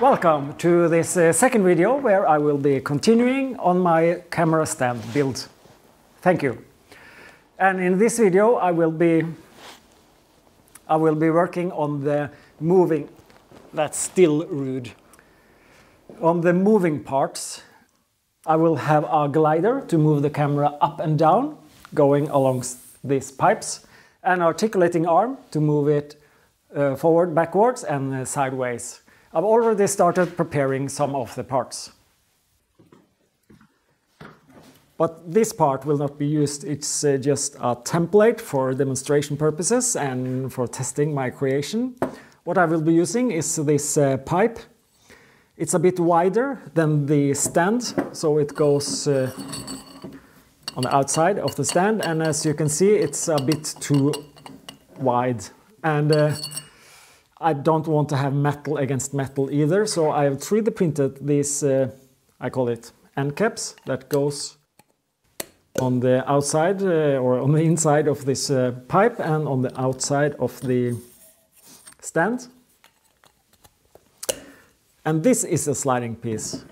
Welcome to this uh, second video where I will be continuing on my camera stand build. Thank you. And in this video I will be I will be working on the moving that's still rude. On the moving parts I will have a glider to move the camera up and down going along these pipes and an articulating arm to move it uh, forward, backwards and uh, sideways. I've already started preparing some of the parts. But this part will not be used, it's uh, just a template for demonstration purposes and for testing my creation. What I will be using is this uh, pipe. It's a bit wider than the stand, so it goes uh, on the outside of the stand and as you can see it's a bit too wide and uh, I don't want to have metal against metal either so I have 3D printed these uh, I call it end caps that goes on the outside uh, or on the inside of this uh, pipe and on the outside of the stand and this is a sliding piece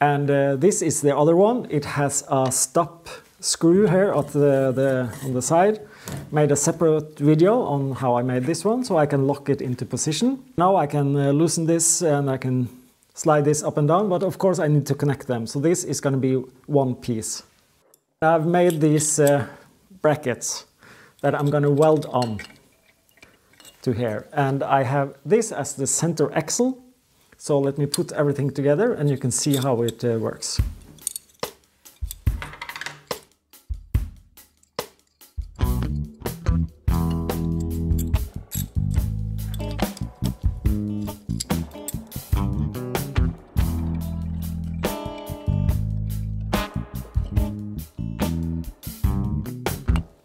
and uh, this is the other one. It has a stop screw here at the, the, on the side. Made a separate video on how I made this one, so I can lock it into position. Now I can uh, loosen this and I can slide this up and down, but of course I need to connect them. So this is going to be one piece. I've made these uh, brackets that I'm going to weld on to here. And I have this as the center axle so let me put everything together and you can see how it uh, works.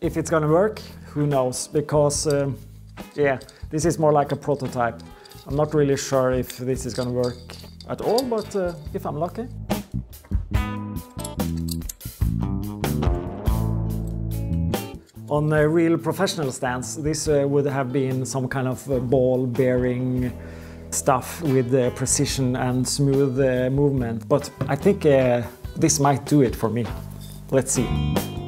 If it's gonna work, who knows, because um, yeah, this is more like a prototype. I'm not really sure if this is gonna work at all, but uh, if I'm lucky. On a real professional stance, this uh, would have been some kind of uh, ball bearing stuff with uh, precision and smooth uh, movement, but I think uh, this might do it for me. Let's see.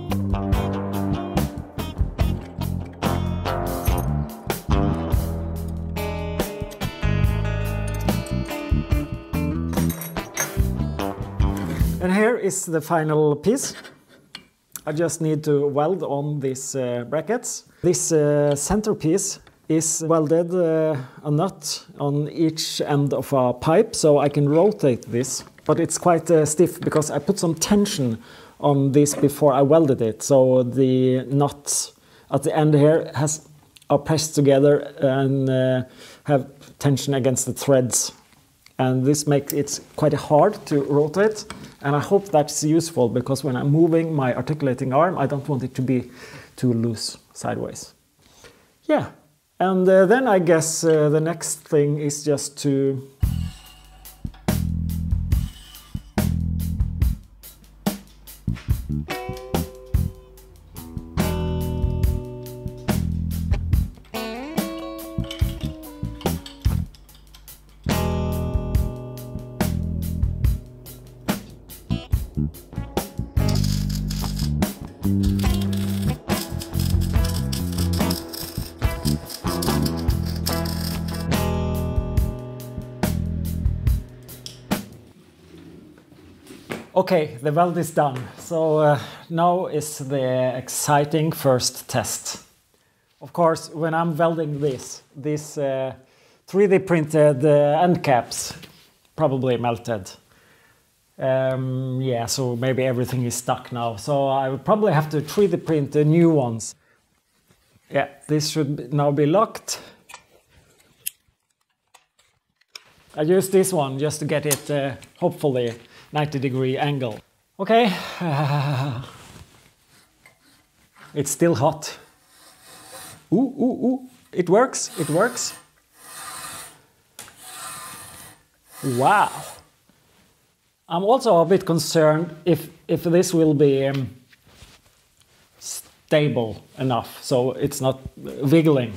And here is the final piece. I just need to weld on these uh, brackets. This uh, centerpiece is welded uh, a nut on each end of a pipe so I can rotate this. But it's quite uh, stiff because I put some tension on this before I welded it. So the nuts at the end here has are pressed together and uh, have tension against the threads and this makes it quite hard to rotate and I hope that's useful because when I'm moving my articulating arm I don't want it to be too loose sideways. Yeah, and uh, then I guess uh, the next thing is just to Okay, the weld is done. So uh, now is the exciting first test. Of course, when I'm welding this, these uh, 3D printed uh, end caps probably melted. Um, yeah, so maybe everything is stuck now. So I would probably have to 3D print the new ones. Yeah, this should now be locked. I use this one just to get it, uh, hopefully, 90 degree angle. Okay, it's still hot. Ooh, ooh, ooh, it works, it works. Wow. I'm also a bit concerned if, if this will be um, stable enough so it's not wiggling.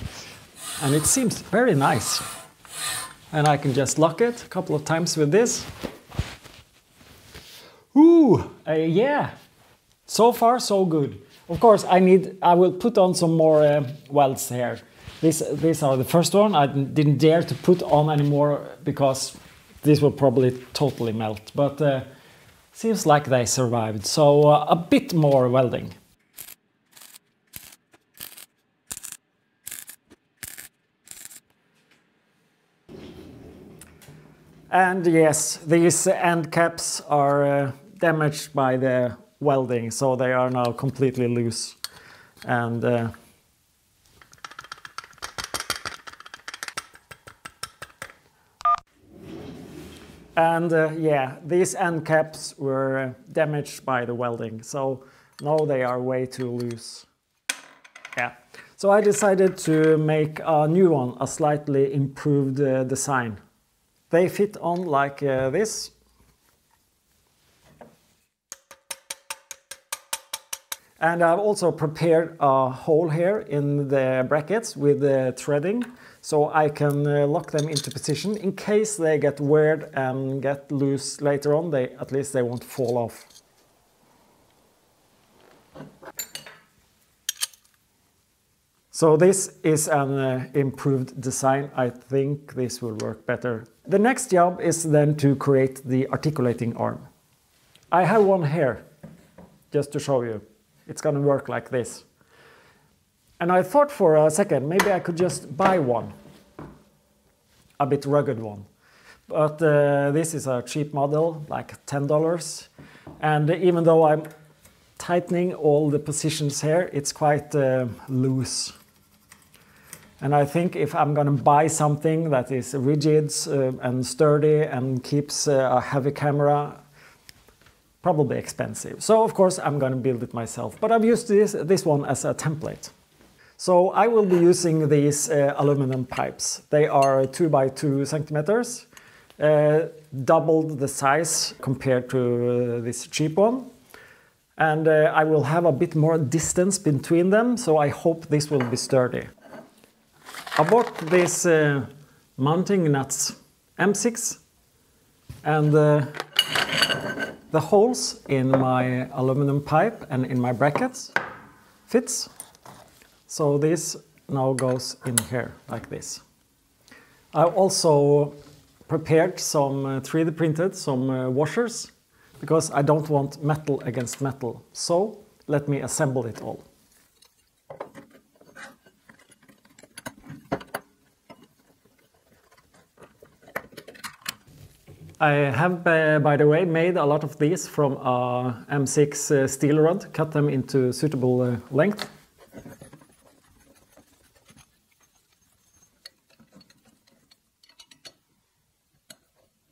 And it seems very nice. and I can just lock it a couple of times with this. Ooh, uh, yeah, so far so good. Of course, I need. I will put on some more uh, welds here. These these are the first one. I didn't dare to put on anymore because this will probably totally melt. But uh, seems like they survived. So uh, a bit more welding. And yes, these end caps are uh, damaged by the welding, so they are now completely loose. And and uh, yeah, these end caps were uh, damaged by the welding, so now they are way too loose. Yeah, so I decided to make a new one, a slightly improved uh, design. They fit on like uh, this. And I've also prepared a hole here in the brackets with the threading so I can uh, lock them into position in case they get weird and get loose later on, they at least they won't fall off. So this is an uh, improved design. I think this will work better. The next job is then to create the articulating arm. I have one here, just to show you. It's gonna work like this. And I thought for a second, maybe I could just buy one. A bit rugged one. But uh, this is a cheap model, like $10. And even though I'm tightening all the positions here, it's quite uh, loose. And I think if I'm going to buy something that is rigid uh, and sturdy and keeps uh, a heavy camera, probably expensive. So of course I'm going to build it myself. But I've used this, this one as a template. So I will be using these uh, aluminum pipes. They are 2 by 2 centimeters, uh, doubled the size compared to uh, this cheap one. And uh, I will have a bit more distance between them, so I hope this will be sturdy. I bought these uh, mounting nuts, M6, and uh, the holes in my aluminum pipe and in my brackets fits. So this now goes in here like this. I also prepared some uh, 3D printed some uh, washers because I don't want metal against metal. So let me assemble it all. I have, uh, by the way, made a lot of these from a M6 uh, steel rod, cut them into suitable uh, length.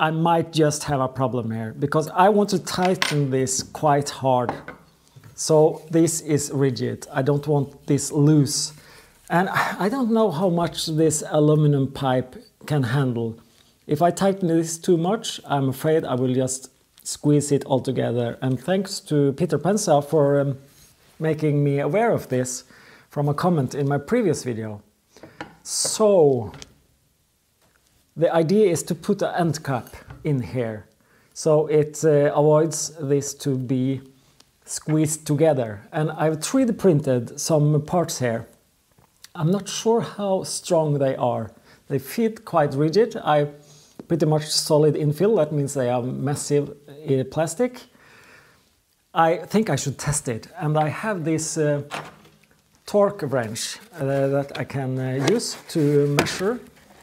I might just have a problem here because I want to tighten this quite hard. So this is rigid. I don't want this loose. And I don't know how much this aluminum pipe can handle. If I tighten this too much, I'm afraid I will just squeeze it all together. And thanks to Peter Pensa for um, making me aware of this from a comment in my previous video. So, the idea is to put an end cap in here. So it uh, avoids this to be squeezed together. And I've 3D printed some parts here. I'm not sure how strong they are. They fit quite rigid. I pretty much solid infill. That means they are massive uh, plastic. I think I should test it. And I have this uh, torque wrench uh, that I can uh, use to measure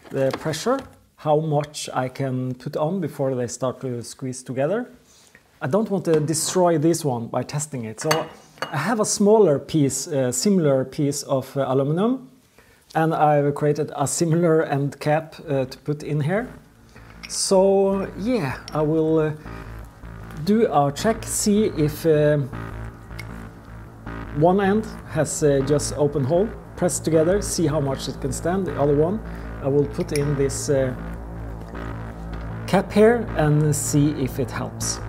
the pressure, how much I can put on before they start to squeeze together. I don't want to destroy this one by testing it. So I have a smaller piece, a similar piece of uh, aluminum, and I've created a similar end cap uh, to put in here. So yeah, I will uh, do a check, see if uh, one end has just open hole, press together, see how much it can stand. The other one, I will put in this cap here and see if it helps.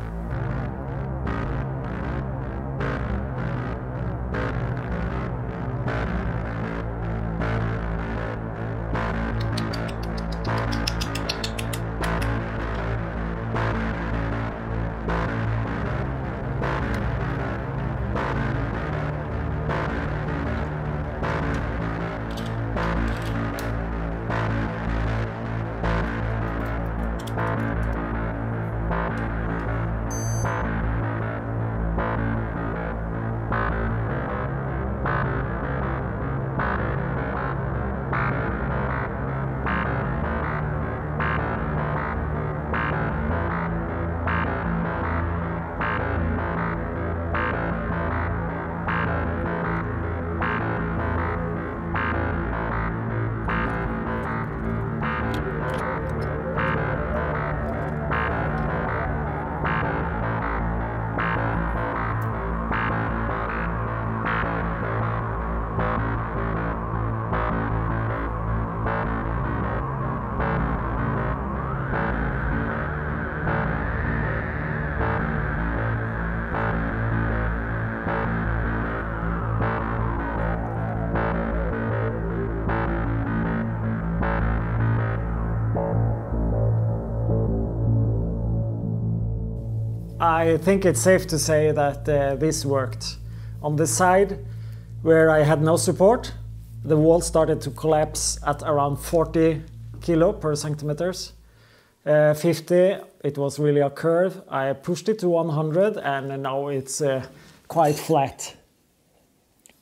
I think it's safe to say that uh, this worked. On the side where I had no support, the wall started to collapse at around 40 kilo per centimeters. Uh, 50, it was really a curve. I pushed it to 100 and now it's uh, quite flat.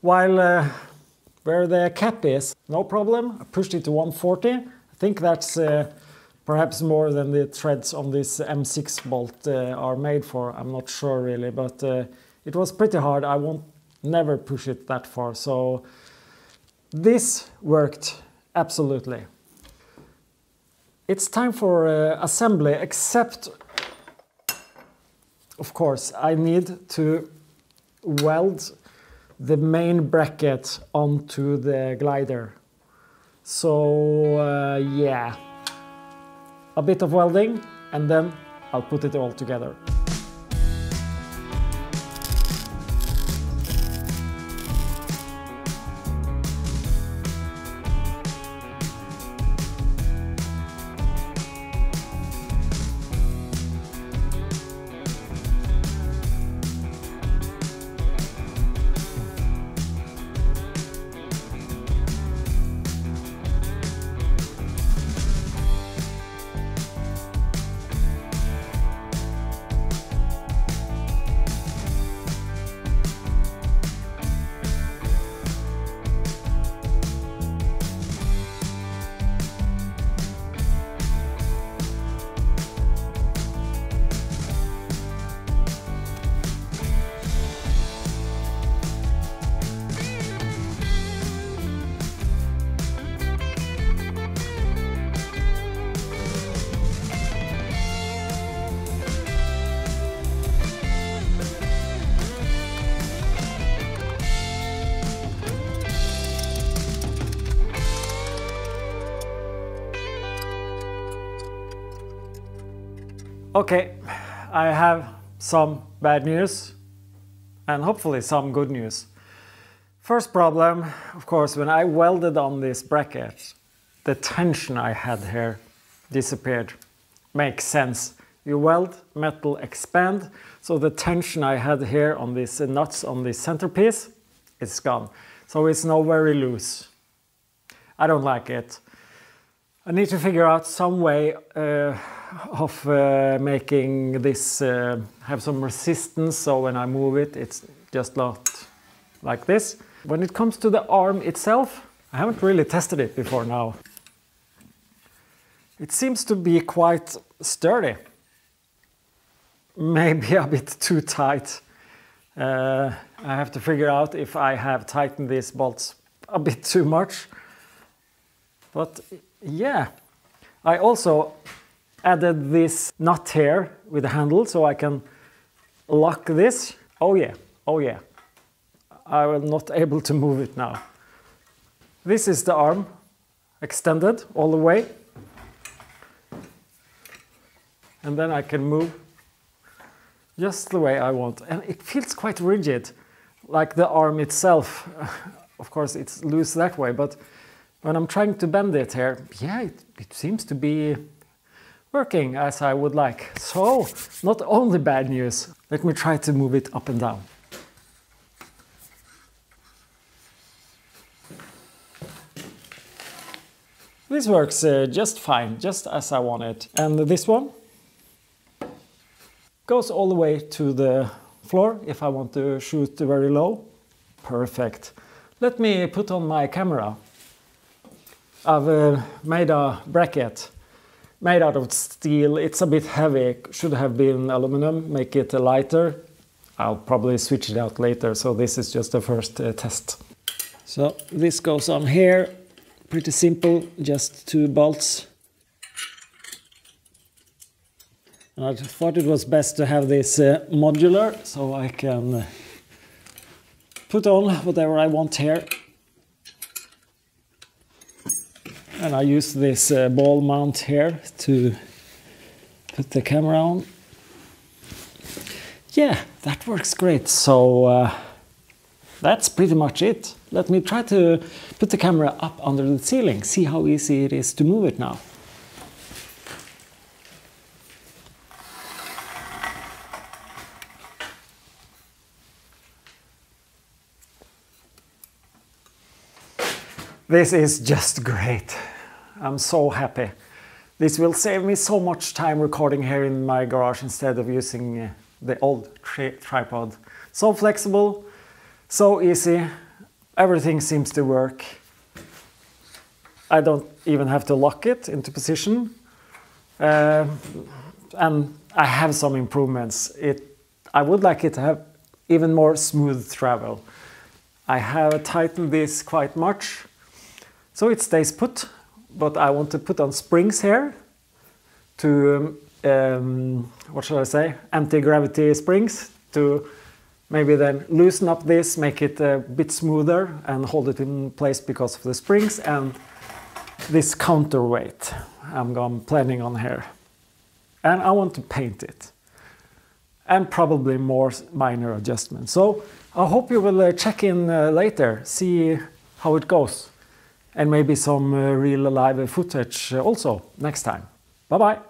While uh, where the cap is, no problem. I pushed it to 140. I think that's uh, perhaps more than the threads on this M6 bolt uh, are made for. I'm not sure really, but uh, it was pretty hard. I won't never push it that far. So this worked absolutely. It's time for uh, assembly, except, of course, I need to weld the main bracket onto the glider. So, uh, yeah, a bit of welding and then I'll put it all together. Okay, I have some bad news and hopefully some good news. First problem, of course, when I welded on this bracket, the tension I had here disappeared. Makes sense. You weld, metal expand, so the tension I had here on these nuts on this centerpiece is gone. So it's now very loose. I don't like it. I need to figure out some way uh, of uh, making this uh, have some resistance so when I move it it's just not like this. When it comes to the arm itself, I haven't really tested it before now. It seems to be quite sturdy. Maybe a bit too tight. Uh, I have to figure out if I have tightened these bolts a bit too much. But yeah, I also added this nut here with the handle so I can lock this. Oh yeah, oh yeah. I will not able to move it now. This is the arm extended all the way. And then I can move just the way I want. And it feels quite rigid, like the arm itself. of course, it's loose that way, but when I'm trying to bend it here, yeah, it, it seems to be working as I would like. So, not only bad news. Let me try to move it up and down. This works uh, just fine, just as I want it. And this one goes all the way to the floor if I want to shoot very low. Perfect. Let me put on my camera. I've uh, made a bracket made out of steel. It's a bit heavy, should have been aluminum, make it lighter. I'll probably switch it out later, so this is just the first uh, test. So this goes on here, pretty simple, just two bolts. And I thought it was best to have this uh, modular, so I can uh, put on whatever I want here. And I use this uh, ball mount here to put the camera on. Yeah, that works great. So uh, that's pretty much it. Let me try to put the camera up under the ceiling, see how easy it is to move it now. This is just great. I'm so happy. This will save me so much time recording here in my garage instead of using uh, the old tri tripod. So flexible, so easy, everything seems to work. I don't even have to lock it into position. Uh, and I have some improvements. It, I would like it to have even more smooth travel. I have tightened this quite much so it stays put, but I want to put on springs here to, um, um, what should I say, anti-gravity springs to maybe then loosen up this, make it a bit smoother and hold it in place because of the springs and this counterweight I'm planning on here. And I want to paint it and probably more minor adjustments. So I hope you will uh, check in uh, later, see how it goes and maybe some uh, real live footage also next time. Bye bye.